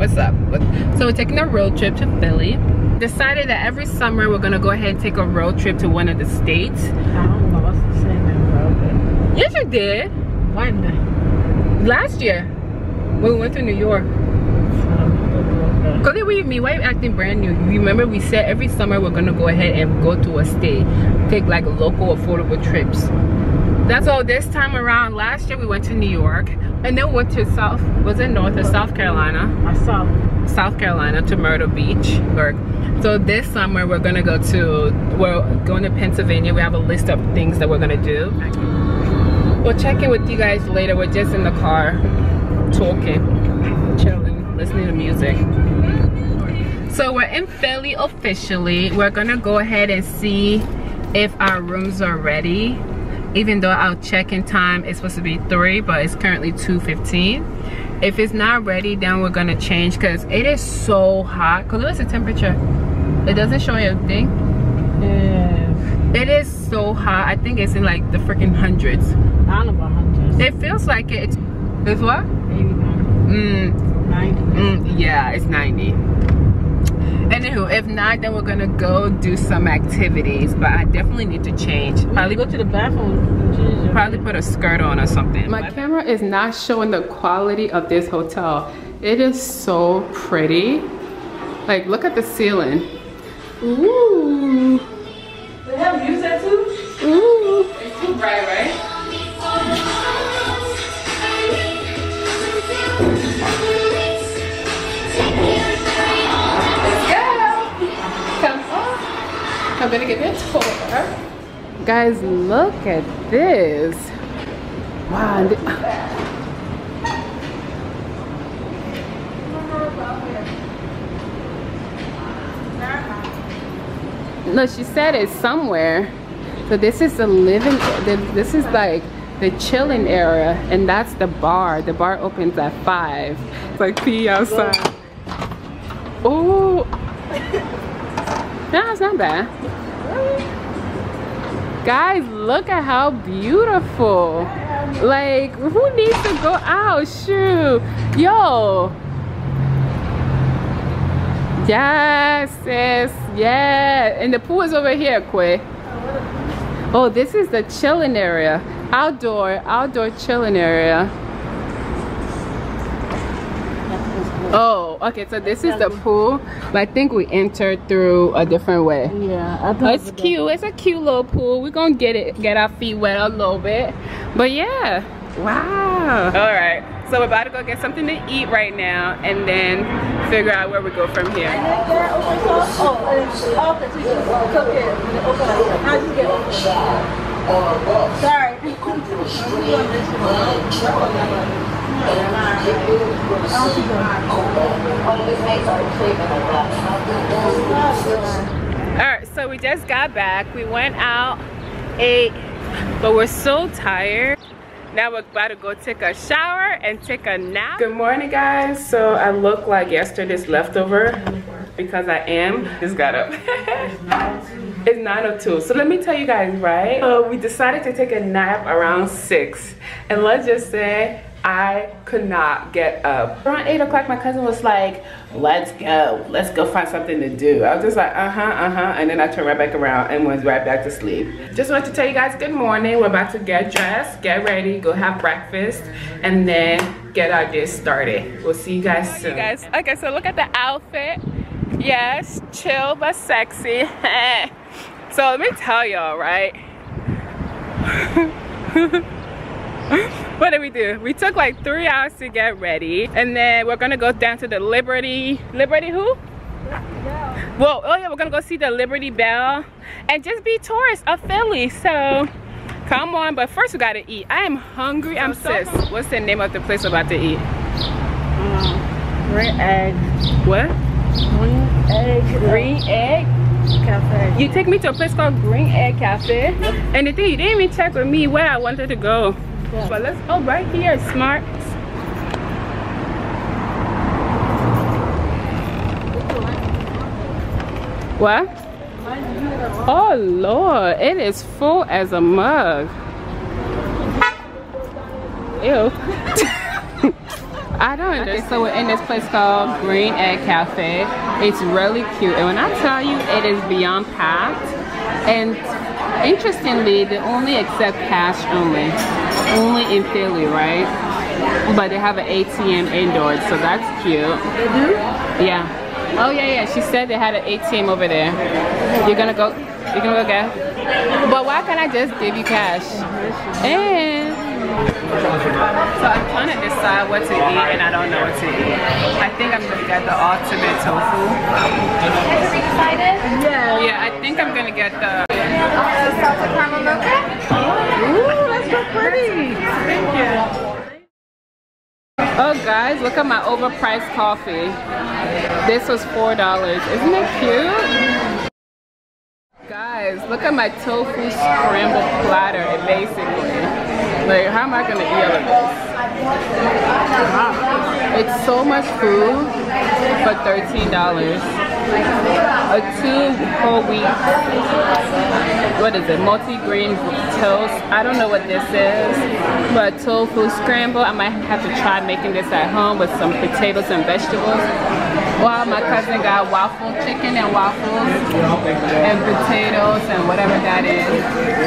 what's up so we're taking a road trip to philly decided that every summer we're gonna go ahead and take a road trip to one of the states I don't the same road. yes you did When? last year when we went to new york Cause we me, why are you acting brand new? Remember we said every summer we're gonna go ahead and go to a state, take like local affordable trips. That's all this time around. Last year we went to New York and then we went to South, was it North or South Carolina? Saw. South Carolina to Myrtle Beach. Or, so this summer we're gonna go to, we're going to Pennsylvania. We have a list of things that we're gonna do. We'll check in with you guys later. We're just in the car talking, chilling, listening to music. So we're in Philly officially. We're gonna go ahead and see if our rooms are ready. Even though our check-in time is supposed to be 3, but it's currently 2.15. If it's not ready, then we're gonna change because it is so hot. Cause what's the temperature? It doesn't show your thing. Yeah. It is so hot. I think it's in like the freaking hundreds. I don't know about hundreds. It feels like it. It's, it's what? 89. Mm, 90. Mm, yeah, it's 90. Anywho, if not, then we're gonna go do some activities. But I definitely need to change. Probably go to the bathroom. Probably put a skirt on or something. My camera is not showing the quality of this hotel. It is so pretty. Like, look at the ceiling. Ooh. They have music too? Ooh. It's too bright, right? I'm gonna give you a tour. Guys, look at this. Wow. No, she said it's somewhere. So this is the living, this is like the chilling area and that's the bar. The bar opens at five. It's like pee outside. Oh, no, it's not bad. Guys, look at how beautiful. Like, who needs to go out? Shoot. Yo. Yes, sis. Yeah. And the pool is over here, Quay. Oh, this is the chilling area. Outdoor, outdoor chilling area. Oh, okay. So this is the pool, but I think we entered through a different way. Yeah. I Oh, thought it's cute. It's a cute little pool. We're gonna get it, get our feet wet a little bit. But yeah, wow. All right, so we're about to go get something to eat right now, and then figure out where we go from here. Oh, uh, oh, okay, so you can cook it and then open it. How'd you get it? Sorry. All right, so we just got back. We went out, ate, but we're so tired. Now we're about to go take a shower and take a nap. Good morning, guys. So I look like yesterday's leftover because I am. Just got up. it's 9.02. So let me tell you guys, right? So we decided to take a nap around 6. And let's just say I could not get up. Around 8 o'clock, my cousin was like, let's go. Let's go find something to do. I was just like, uh-huh, uh-huh. And then I turned right back around and went right back to sleep. Just wanted to tell you guys good morning. We're about to get dressed, get ready, go have breakfast, and then get our day started. We'll see you guys soon. guys, okay, so look at the outfit. Yes, chill but sexy. so let me tell y'all, right? what did we do? We took like three hours to get ready, and then we're gonna go down to the Liberty. Liberty who? Well, oh yeah, we're gonna go see the Liberty Bell and just be tourists of Philly. So come on, but first we gotta eat. I am hungry. I'm sis. What's the name of the place we're about to eat? Um, green egg. What? Green egg. Green Egg. cafe. You take me to a place called Green Egg Cafe, and the thing you didn't even check with me where I wanted to go. But let's oh right here, smart. What? Oh Lord, it is full as a mug. Ew. I don't understand. So we're in this place called Green Egg Cafe. It's really cute. And when I tell you it is beyond packed, and interestingly, they only accept cash only. Only in Philly, right? But they have an ATM indoors, so that's cute. They do? Yeah. Oh yeah, yeah. She said they had an ATM over there. You're gonna go. You're gonna go get. But why can't I just give you cash? And so I'm trying to decide what to eat, and I don't know what to eat. I think I'm gonna get the ultimate tofu. Yeah. Yeah, I think I'm gonna get the. salted caramel mocha. Ooh, that's so pretty. Thank you. Oh guys, look at my overpriced coffee. This was $4. Isn't it cute? Guys, look at my tofu scrambled platter, basically. Like, how am I gonna eat all of this? It's so much food for $13. A two whole wheat, what is it, multi-grain toast. I don't know what this is, but tofu scramble. I might have to try making this at home with some potatoes and vegetables. Well, my cousin got waffle chicken and waffles and potatoes and whatever that is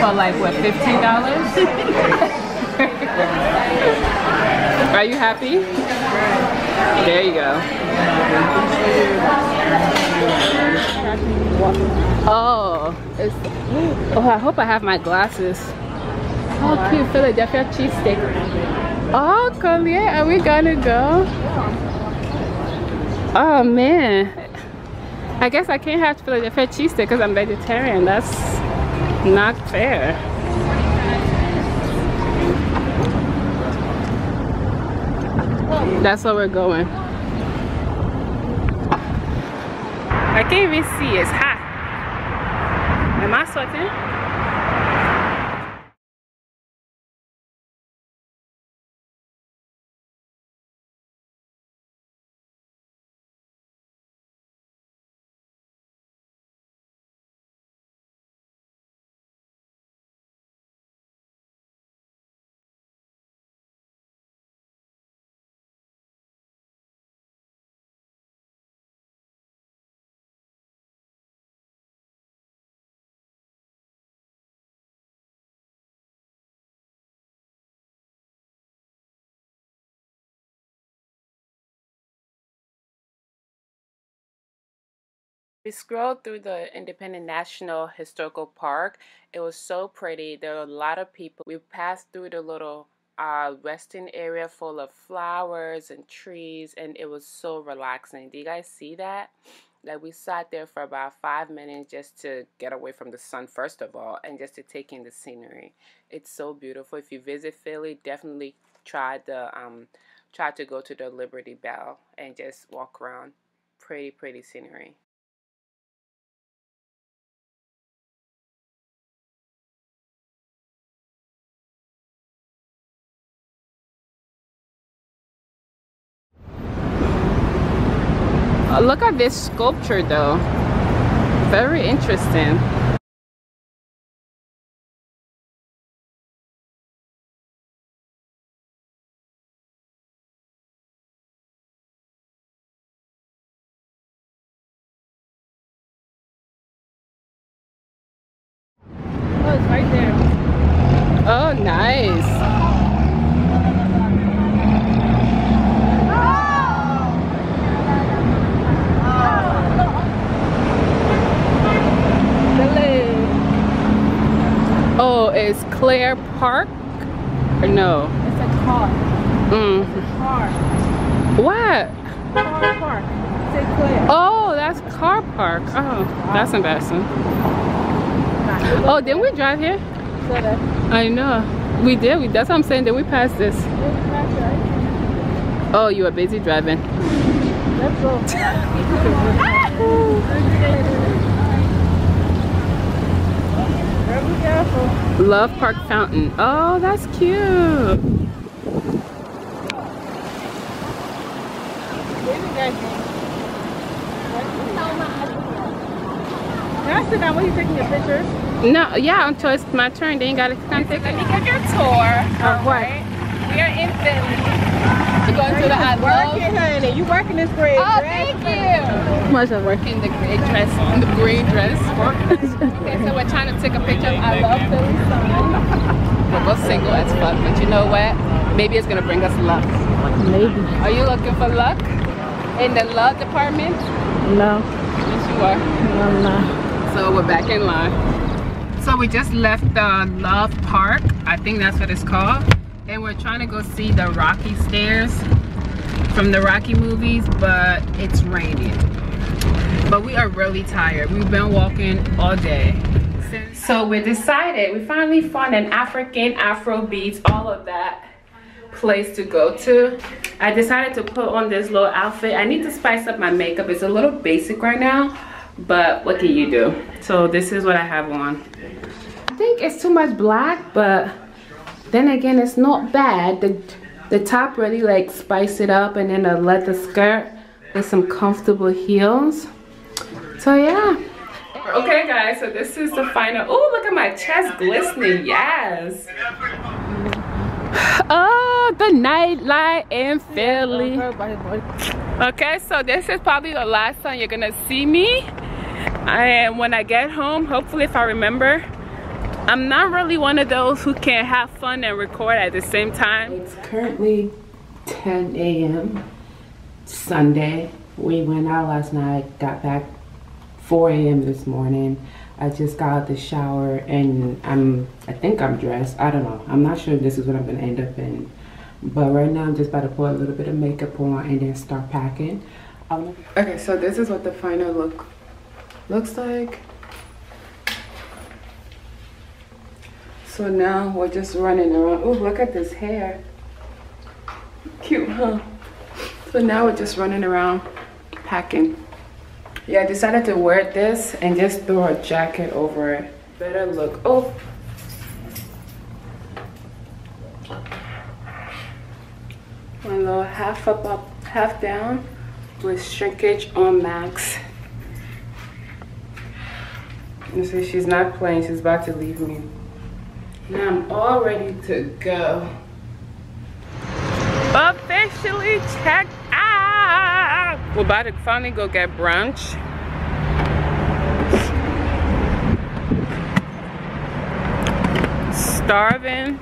for like, what, $15? Are you happy? There you go. Oh, it's, oh, I hope I have my glasses. Oh, cute Philadelphia cheesesteak. Oh, Collier, are we gonna go? Oh man, I guess I can't have Philadelphia cheesesteak because I'm vegetarian. That's not fair. That's where we're going. I can't even see. It's hot. Am I sweating? We scrolled through the Independent National Historical Park. It was so pretty. There were a lot of people. We passed through the little uh, resting area full of flowers and trees, and it was so relaxing. Do you guys see that? Like we sat there for about five minutes just to get away from the sun, first of all, and just to take in the scenery. It's so beautiful. If you visit Philly, definitely try the um, try to go to the Liberty Bell and just walk around. Pretty, pretty scenery. Uh, Look at this sculpture though. Very interesting. Oh, it's right there. Oh, nice. Oh, it's Claire Park? Or no? It's a car. Mm. Car. What? Car park. Oh, that's Car Park. Oh, that's embarrassing. Oh, didn't we drive here? I know. We did. We, that's what I'm saying. Did we pass this? Oh, you were busy driving. Let's go. Very careful. Love Park Fountain. Oh, that's cute. Can I sit down? What are you taking your picture? No, yeah, until it's my turn. Then you gotta come take Let me give you a tour. Of what? Alright. We are in Philly. To go into the I love. Working, honey. You working this great Oh, dress. thank you. Much of work. In the gray dress, in the green dress. okay, so we're trying to take a picture of I love Philly sign. We're both single as fuck, but you know what? Maybe it's gonna bring us luck. Maybe. Are you looking for luck in the love department? No. Yes, you are. I'm not. So we're back in line. So we just left the Love Park. I think that's what it's called. And we're trying to go see the Rocky Stairs from the Rocky movies, but it's raining. But we are really tired. We've been walking all day. So we decided, we finally found an African Afro beats, all of that place to go to. I decided to put on this little outfit. I need to spice up my makeup. It's a little basic right now, but what can you do? So this is what I have on. I think it's too much black, but then again, it's not bad. The, the top really like spice it up and then a leather skirt with some comfortable heels. So yeah. Okay guys, so this is the final. Oh, look at my chest glistening, yes. Oh, the nightlight in Philly. Okay, so this is probably the last time you're gonna see me. And when I get home, hopefully if I remember, I'm not really one of those who can have fun and record at the same time. It's currently 10 a.m. Sunday. We went out last night, got back 4 a.m. this morning. I just got out the shower and I'm, I think I'm dressed. I don't know. I'm not sure this is what I'm gonna end up in. But right now I'm just about to put a little bit of makeup on and then start packing. I'll... Okay, so this is what the final look looks like. So now we're just running around. Oh, look at this hair. Cute, huh? So now we're just running around packing. Yeah, I decided to wear this and just throw a jacket over it. Better look. Oh. My little half up, up, half down with shrinkage on max. And see, she's not playing, she's about to leave me. Now I'm all ready to go. Officially checked out. We're about to finally go get brunch. Starving.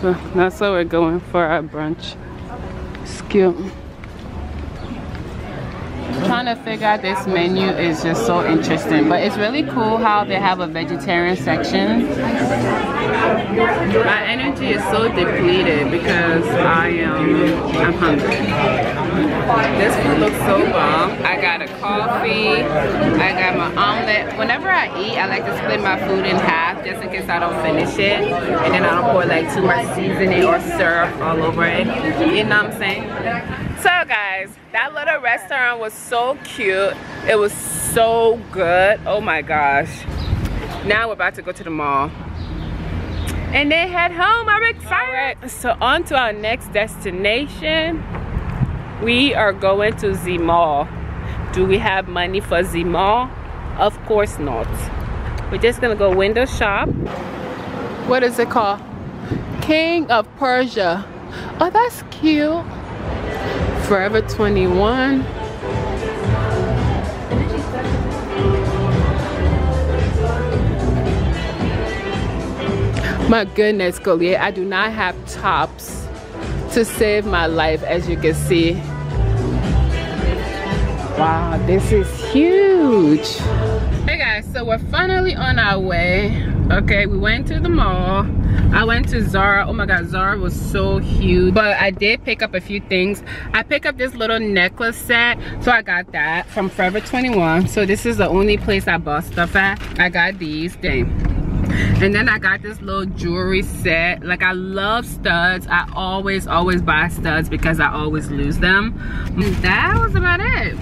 So that's what we're going for our brunch. Cute. Trying to figure out this menu is just so interesting, but it's really cool how they have a vegetarian section. My energy is so depleted because I am I'm hungry. This food looks so bomb. I got a coffee, I got my omelet. Whenever I eat, I like to split my food in half just in case I don't finish it. And then I don't pour like too much seasoning or syrup all over it. You know what I'm saying? So guys, that little restaurant was so cute. It was so good. Oh my gosh. Now we're about to go to the mall. And then head home. I'm excited. Right, so on to our next destination. We are going to Z Mall. Do we have money for Z Mall? Of course not. We're just gonna go window shop. What is it called? King of Prussia. Oh, that's cute. Forever 21. My goodness, Goliath, I do not have tops to save my life, as you can see. Wow, this is huge. Hey guys, so we're finally on our way. Okay, we went to the mall. I went to Zara. Oh my god, Zara was so huge. But I did pick up a few things. I picked up this little necklace set. So I got that from Forever 21. So this is the only place I bought stuff at. I got these. Dang. And then I got this little jewelry set. Like I love studs. I always, always buy studs because I always lose them. That was about it.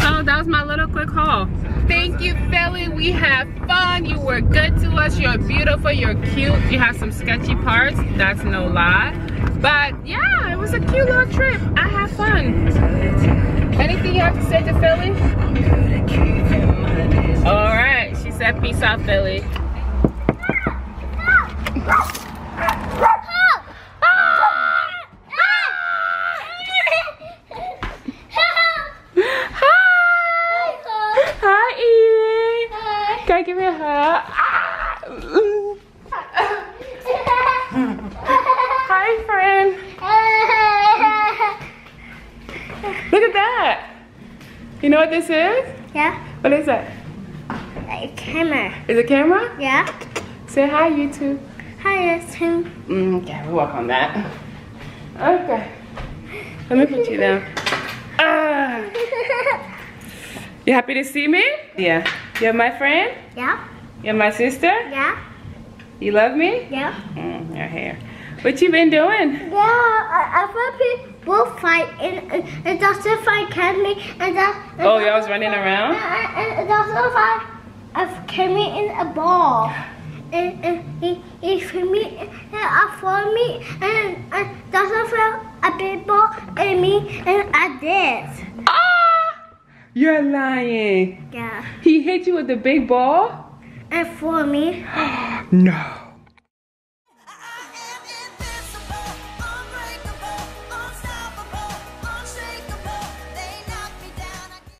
So that was my little quick haul. Thank you, Philly. We had fun. You were good to us. You're beautiful. You're cute. You have some sketchy parts. That's no lie. But yeah, it was a cute little trip. I had fun. Anything you have to say to Philly? All right. She said peace out, Philly. give me a hug. Ah! Hi, friend. Look at that. You know what this is? yeah, What is that? a camera. Is it a camera? Yeah. Say hi, YouTube. Hi, it's him. Mm, okay, we'll work on that. Okay. Let me put you down. Ah. You happy to see me? Yeah. You're my friend? yeah, You're my sister? yeah, You love me? yeah. Mm, your hair. What you been doing? Yeah, I, I thought people fight and, and, uh, and Dr. Fight catch me and and Oh, Dr. y'all was running around? And, uh, uh, and Dr. Fight uh, came me in a ball. And, and he, he threw me and I threw me and, and Dr. Fight a big ball at me and I did. Ah! You're lying. Yeah. He hit you with the big ball? And for me. No.